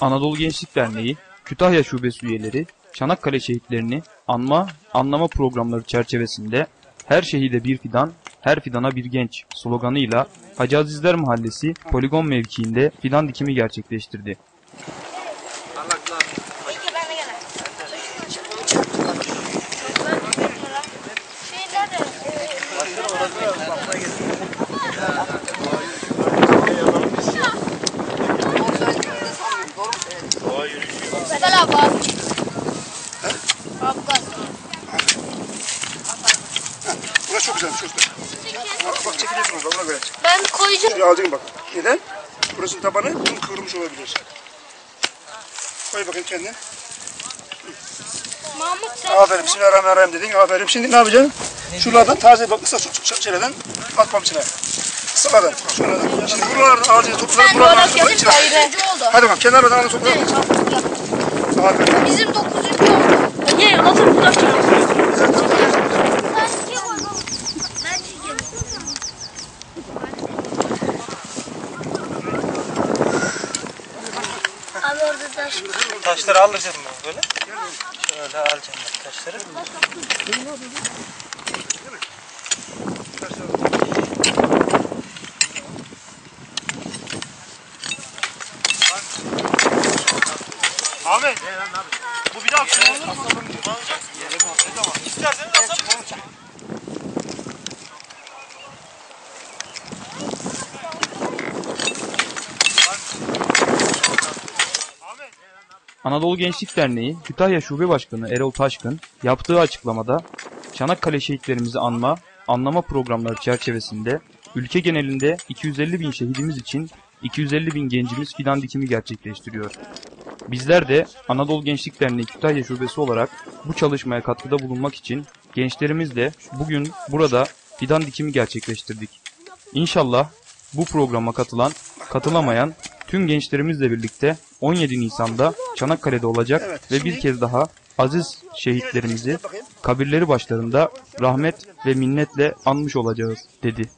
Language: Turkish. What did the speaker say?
Anadolu Gençlik Derneği, Kütahya Şubesi üyeleri, Çanakkale şehitlerini anma, anlama programları çerçevesinde her şehide bir fidan, her fidana bir genç sloganıyla Hacı Azizler Mahallesi poligon mevkiinde fidan dikimi gerçekleştirdi. Çok çocuklar. Bak, bak çekiliyorsunuz bak ona göre. Ben koyacağım. Bir aldın bak. Neden? Burası tabanı bunun kıvrılmış olabilir. Koy bakayım kendin. Mahmut sen. Aferin bismillahirrahmanirrahim dedin. Aferin. Şimdi ne yapacaksın? Şuralardan taze bak ç- çeleden at pamçına. Islaklardan. Şuralardan. Şimdi buralardan topladan Ben buralardan yapayım içine. Hadi bak kenarlardan ağacını topla. Evet, çarpık yaptım. Aferin. Bizim dokuzuncu oldu. Niye? Nasıl fotoğraf Taş. Taşları alacağım ben böyle. Şöyle alacağım ben taşları. Ahmet. Bu bir daha akşam olur mu? İsterseniz asabilirsiniz. Anadolu Gençlik Derneği Kütahya Şube Başkanı Erol Taşkın yaptığı açıklamada Çanakkale şehitlerimizi anma, anlama programları çerçevesinde ülke genelinde 250 bin şehidimiz için 250 bin gencimiz fidan dikimi gerçekleştiriyor. Bizler de Anadolu Gençlik Derneği Kütahya Şubesi olarak bu çalışmaya katkıda bulunmak için gençlerimizle bugün burada fidan dikimi gerçekleştirdik. İnşallah bu programa katılan, katılamayan tüm gençlerimizle birlikte 17 Nisan'da Çanakkale'de olacak evet, ve bir kez daha aziz şehitlerimizi kabirleri başlarında rahmet ve minnetle anmış olacağız dedi.